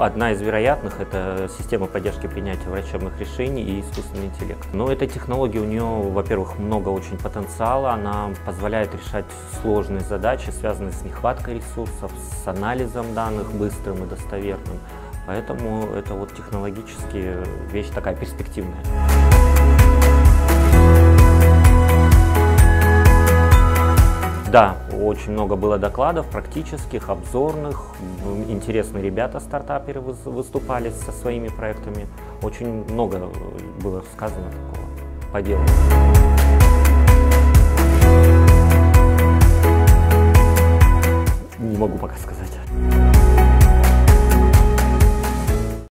одна из вероятных – это система поддержки принятия врачебных решений и искусственный интеллект. Но эта технология, у нее, во-первых, много очень потенциала, она позволяет решать сложные задачи, связанные с нехваткой ресурсов, с анализом данных быстрым и достоверным. Поэтому это вот технологически вещь такая перспективная. Да, очень много было докладов практических, обзорных. Интересные ребята, стартаперы выступали со своими проектами. Очень много было сказано такого по делу. Не могу пока сказать.